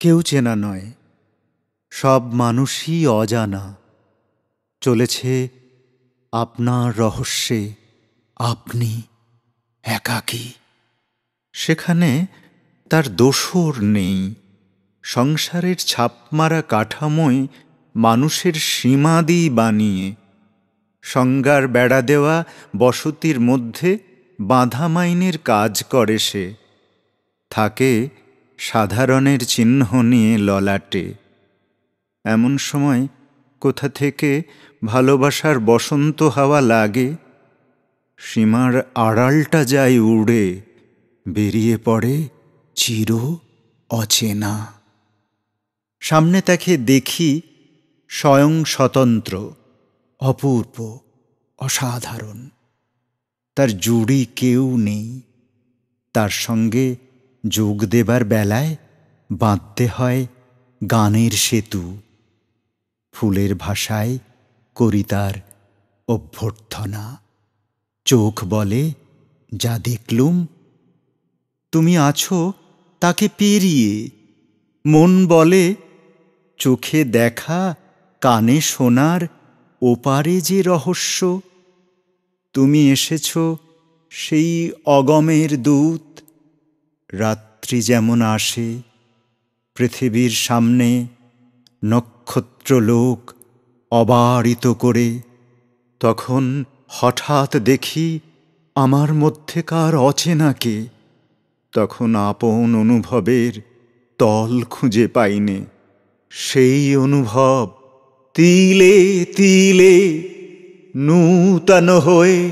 কেউ চেনা নয়, সব মানুষই অজানা। চলেছে আপনার রহস্যে আপনি একাকী। সেখানে তার দোসর নেই। সংসারের ছাপমারা কাঠামোয় মানুষের সীমাদি বানিয়ে, সংজ্ঞার বেড়া দেওয়া বসতির মধ্যে বাঁধা মাইনের কাজ করে সে। থাকে সাধারণের চিহ্ন নিয়ে ললাটে। এমন সময় কোথা থেকে ভালোবাসার বসন্ত হাওয়া লাগে, সীমার আড়ালটা যায় উড়ে, বেরিয়ে পড়ে চির অচেনা। সামনে তাকে দেখি স্বয়ং স্বতন্ত্র, অপূর্ব, অসাধারণ। তার জুড়ি কেউ নেই। তার সঙ্গে যোগ দেবার বেলায় বাঁধতে হয় গানের সেতু। ফুলের ভাষায় করিতার অভ্যর্থনা। চোখ বলে, যা দেখলুম, তুমি আছো তাকে পেরিয়ে। মন বলে, চোখে দেখা, কানে শোনার ওপারে যে রহস্য, তুমি এসেছ সেই অগমের দূত। রাত্রি যেমন আসে, পৃথিবীর সামনে নক্ষত্রলোক অবারিত করে, তখন হঠাৎ দেখি আমার মধ্যেকার অচেনাকে, তখন আপন অনুভবের তল খুঁজে পাইনে। সেই অনুভব তিলে তিলে নূতন হয়ে